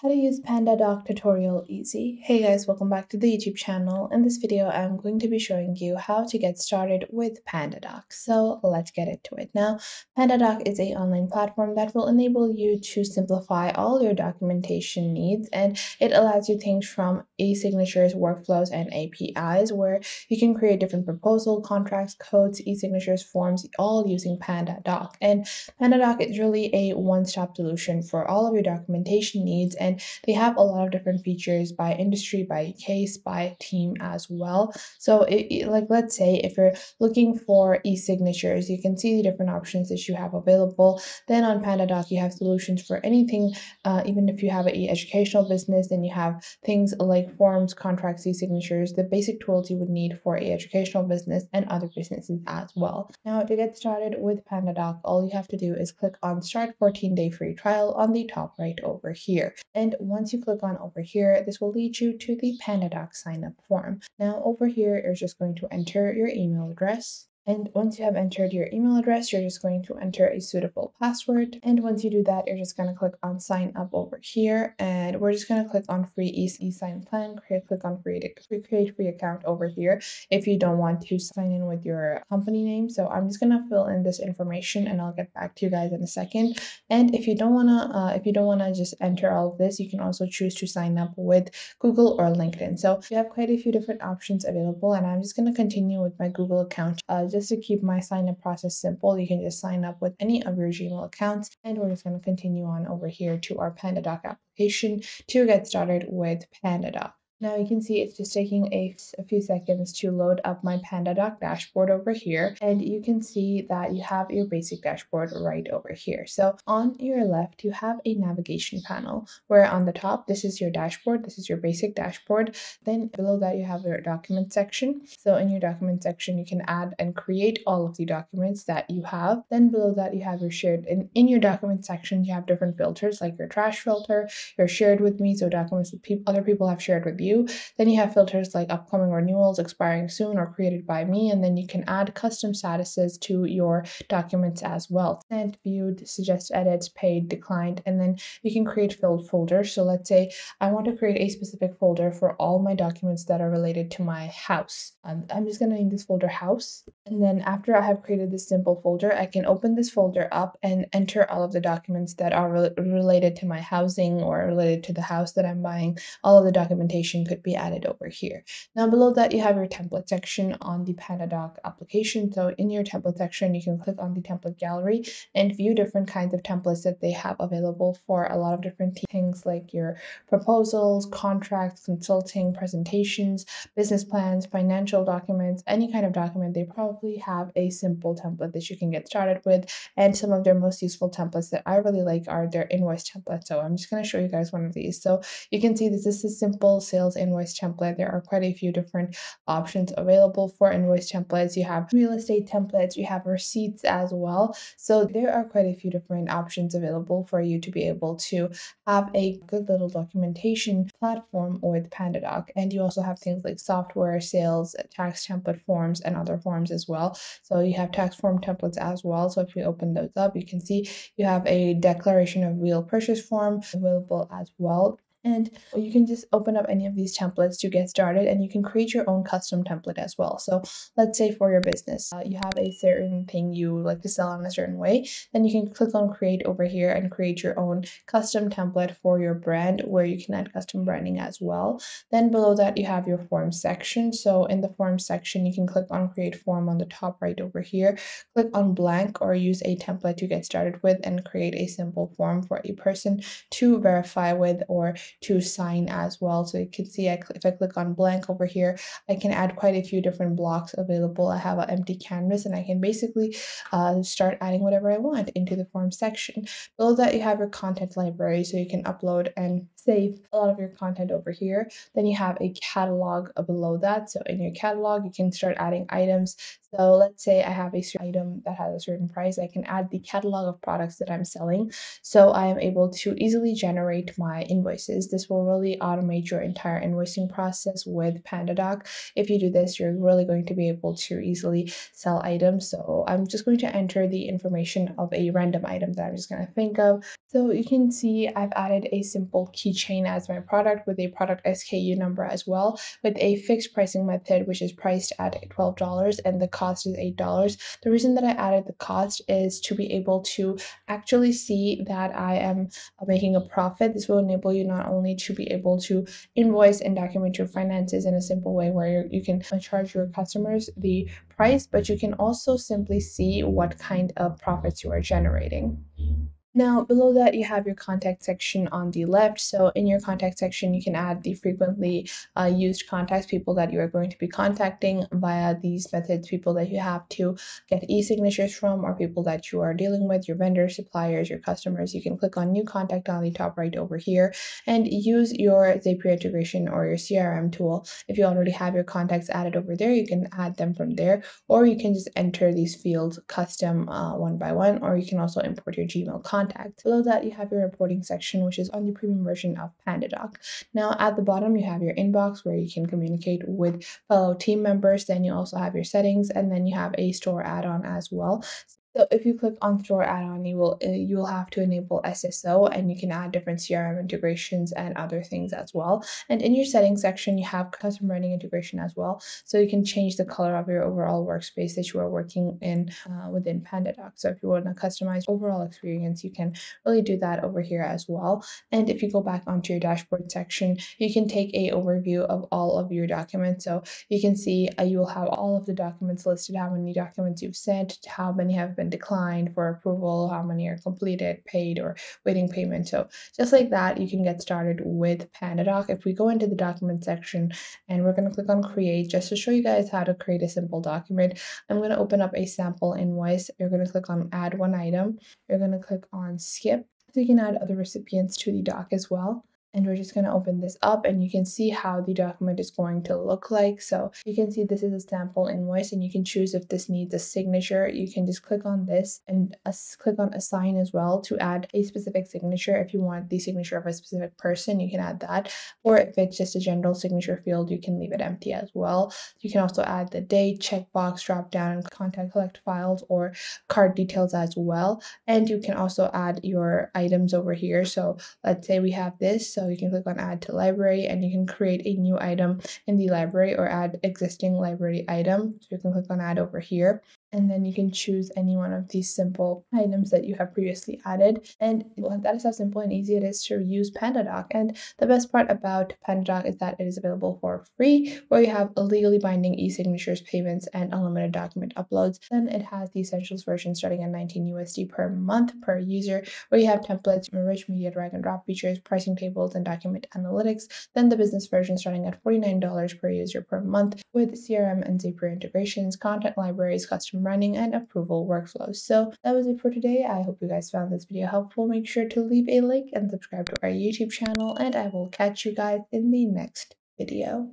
How to use PandaDoc tutorial easy. Hey guys, welcome back to the YouTube channel. In this video, I'm going to be showing you how to get started with PandaDoc. So let's get into it. Now, PandaDoc is a online platform that will enable you to simplify all your documentation needs and it allows you things from e-signatures, workflows, and APIs where you can create different proposal, contracts, codes, e-signatures, forms, all using PandaDoc. And PandaDoc is really a one-stop solution for all of your documentation needs and and they have a lot of different features by industry, by case, by team as well. So it, like let's say if you're looking for e-signatures, you can see the different options that you have available. Then on PandaDoc, you have solutions for anything, uh, even if you have an educational business, then you have things like forms, contracts, e-signatures, the basic tools you would need for a educational business and other businesses as well. Now to get started with PandaDoc, all you have to do is click on start 14 day free trial on the top right over here. And once you click on over here, this will lead you to the PandaDoc sign up form. Now over here, you're just going to enter your email address and once you have entered your email address, you're just going to enter a suitable password. And once you do that, you're just going to click on sign up over here. And we're just going to click on free e-sign plan, click on create, create free account over here if you don't want to sign in with your company name. So I'm just going to fill in this information and I'll get back to you guys in a second. And if you don't want to, uh, if you don't want to just enter all of this, you can also choose to sign up with Google or LinkedIn. So you have quite a few different options available and I'm just going to continue with my Google account. Uh, just to keep my sign up process simple, you can just sign up with any of your Gmail accounts. And we're just going to continue on over here to our PandaDoc application to get started with PandaDoc. Now you can see it's just taking a, a, few seconds to load up my PandaDoc dashboard over here. And you can see that you have your basic dashboard right over here. So on your left, you have a navigation panel where on the top, this is your dashboard. This is your basic dashboard. Then below that, you have your document section. So in your document section, you can add and create all of the documents that you have. Then below that, you have your shared, and in your document section, you have different filters like your trash filter, your shared with me. So documents that other people have shared with you you. Then you have filters like upcoming renewals, expiring soon, or created by me. And then you can add custom statuses to your documents as well. Sent, viewed, suggest edits, paid, declined, and then you can create filled folders. So let's say I want to create a specific folder for all my documents that are related to my house. Um, I'm just going to name this folder house. And then after I have created this simple folder, I can open this folder up and enter all of the documents that are re related to my housing or related to the house that I'm buying. All of the documentation could be added over here. Now below that you have your template section on the PandaDoc application. So in your template section, you can click on the template gallery and view different kinds of templates that they have available for a lot of different things like your proposals, contracts, consulting, presentations, business plans, financial documents, any kind of document. They probably have a simple template that you can get started with. And some of their most useful templates that I really like are their invoice templates. So I'm just going to show you guys one of these. So you can see this is a simple sales sales invoice template. There are quite a few different options available for invoice templates. You have real estate templates, you have receipts as well. So there are quite a few different options available for you to be able to have a good little documentation platform with PandaDoc. And you also have things like software, sales, tax template forms, and other forms as well. So you have tax form templates as well. So if you open those up, you can see you have a declaration of real purchase form available as well and you can just open up any of these templates to get started and you can create your own custom template as well. So let's say for your business, uh, you have a certain thing you like to sell in a certain way, then you can click on create over here and create your own custom template for your brand where you can add custom branding as well. Then below that, you have your form section. So in the form section, you can click on create form on the top right over here, click on blank or use a template to get started with and create a simple form for a person to verify with or to sign as well. So you can see I, if I click on blank over here, I can add quite a few different blocks available. I have an empty canvas and I can basically uh, start adding whatever I want into the form section. Below that, you have your content library so you can upload and save a lot of your content over here. Then you have a catalog below that. So in your catalog, you can start adding items, So let's say I have a certain item that has a certain price, I can add the catalog of products that I'm selling. So I am able to easily generate my invoices. This will really automate your entire invoicing process with PandaDoc. If you do this, you're really going to be able to easily sell items. So I'm just going to enter the information of a random item that I'm just going to think of. So you can see I've added a simple keychain as my product with a product SKU number as well with a fixed pricing method which is priced at $12 and the cost is $8. The reason that I added the cost is to be able to actually see that I am making a profit. This will enable you not only to be able to invoice and document your finances in a simple way where you can charge your customers the price, but you can also simply see what kind of profits you are generating. Now, below that, you have your contact section on the left. So in your contact section, you can add the frequently uh, used contacts, people that you are going to be contacting via these methods, people that you have to get e-signatures from, or people that you are dealing with, your vendors, suppliers, your customers. You can click on new contact on the top right over here and use your Zapier integration or your CRM tool. If you already have your contacts added over there, you can add them from there, or you can just enter these fields custom uh, one by one, or you can also import your Gmail contact contact. Below that, you have your reporting section, which is on the premium version of PandaDoc. Now, at the bottom, you have your inbox where you can communicate with fellow team members. Then you also have your settings, and then you have a store add-on as well. So if you click on store add-on, you will uh, you will have to enable SSO and you can add different CRM integrations and other things as well. And in your settings section, you have custom branding integration as well. So you can change the color of your overall workspace that you are working in uh, within PandaDoc. So if you want to customize overall experience, you can really do that over here as well. And if you go back onto your dashboard section, you can take a overview of all of your documents. So you can see uh, you will have all of the documents listed, how many documents you've sent, how many have been declined for approval, how many are completed, paid, or waiting payment. So just like that, you can get started with PandaDoc. If we go into the document section and we're going to click on create just to show you guys how to create a simple document, I'm going to open up a sample invoice. You're going to click on add one item. You're going to click on skip. So you can add other recipients to the doc as well and we're just going to open this up and you can see how the document is going to look like. So you can see this is a sample invoice and you can choose if this needs a signature. You can just click on this and click on assign as well to add a specific signature. If you want the signature of a specific person, you can add that. Or if it's just a general signature field, you can leave it empty as well. You can also add the date, checkbox, drop down, and contact collect files or card details as well. And you can also add your items over here. So let's say we have this so you can click on add to library and you can create a new item in the library or add existing library item. So you can click on add over here and then you can choose any one of these simple items that you have previously added. And that is how simple and easy it is to use PandaDoc. And the best part about PandaDoc is that it is available for free, where you have legally binding e-signatures, payments, and unlimited document uploads. Then it has the Essentials version starting at 19 USD per month per user, where you have templates, rich media drag and drop features, pricing tables, and document analytics. Then the business version starting at $49 per user per month with CRM and Zapier integrations, content libraries, running and approval workflows. So that was it for today. I hope you guys found this video helpful. Make sure to leave a like and subscribe to our YouTube channel and I will catch you guys in the next video.